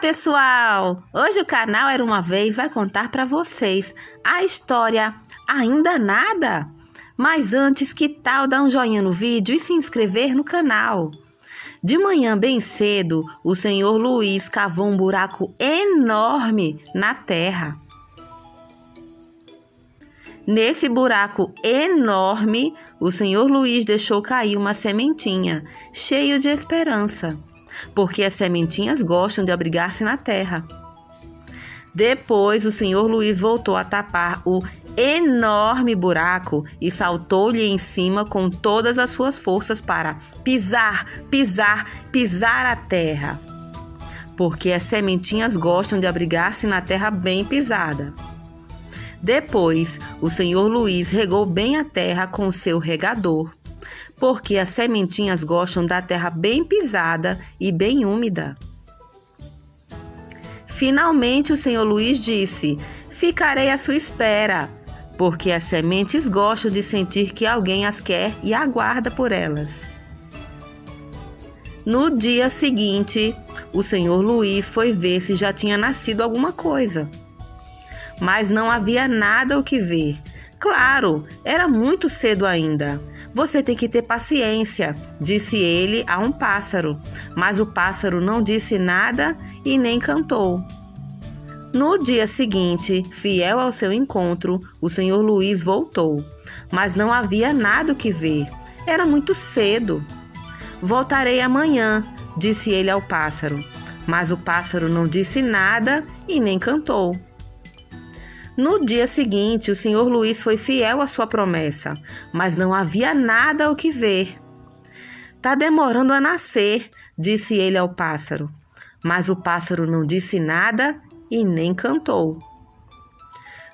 Pessoal! Hoje o canal Era uma Vez vai contar para vocês a história Ainda Nada? Mas antes, que tal dar um joinha no vídeo e se inscrever no canal? De manhã bem cedo, o senhor Luiz cavou um buraco enorme na terra. Nesse buraco enorme, o senhor Luiz deixou cair uma sementinha, cheio de esperança porque as sementinhas gostam de abrigar-se na terra. Depois, o senhor Luiz voltou a tapar o enorme buraco e saltou-lhe em cima com todas as suas forças para pisar, pisar, pisar a terra. Porque as sementinhas gostam de abrigar-se na terra bem pisada. Depois, o senhor Luiz regou bem a terra com seu regador porque as sementinhas gostam da terra bem pisada e bem úmida. Finalmente, o senhor Luiz disse: Ficarei à sua espera, porque as sementes gostam de sentir que alguém as quer e aguarda por elas. No dia seguinte, o senhor Luiz foi ver se já tinha nascido alguma coisa. Mas não havia nada o que ver. Claro, era muito cedo ainda. Você tem que ter paciência, disse ele a um pássaro. Mas o pássaro não disse nada e nem cantou. No dia seguinte, fiel ao seu encontro, o senhor Luiz voltou, mas não havia nada o que ver. Era muito cedo. Voltarei amanhã, disse ele ao pássaro. Mas o pássaro não disse nada e nem cantou. No dia seguinte, o senhor Luiz foi fiel à sua promessa, mas não havia nada o que ver. Tá demorando a nascer, disse ele ao pássaro. Mas o pássaro não disse nada e nem cantou.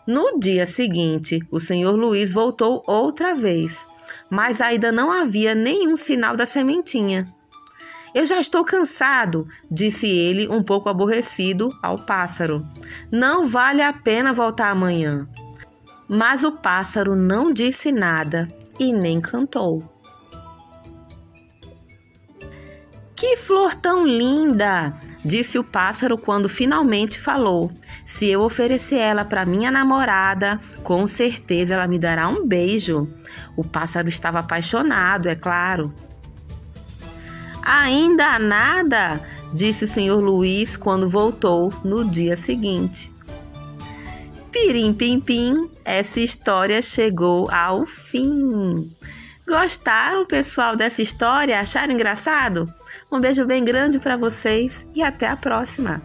No dia seguinte, o senhor Luiz voltou outra vez, mas ainda não havia nenhum sinal da sementinha. Eu já estou cansado, disse ele, um pouco aborrecido, ao pássaro. Não vale a pena voltar amanhã. Mas o pássaro não disse nada e nem cantou. Que flor tão linda! disse o pássaro quando finalmente falou. Se eu oferecer ela para minha namorada, com certeza ela me dará um beijo. O pássaro estava apaixonado, é claro. Ainda nada, disse o senhor Luiz quando voltou no dia seguinte. Pirim pim pim, essa história chegou ao fim. Gostaram, pessoal, dessa história? Acharam engraçado? Um beijo bem grande para vocês e até a próxima.